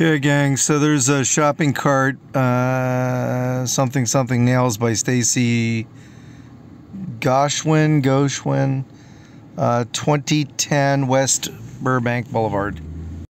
Okay, gang. So there's a shopping cart, uh, something something nails by Stacy Goshwin, Goshwin, uh, 2010 West Burbank Boulevard.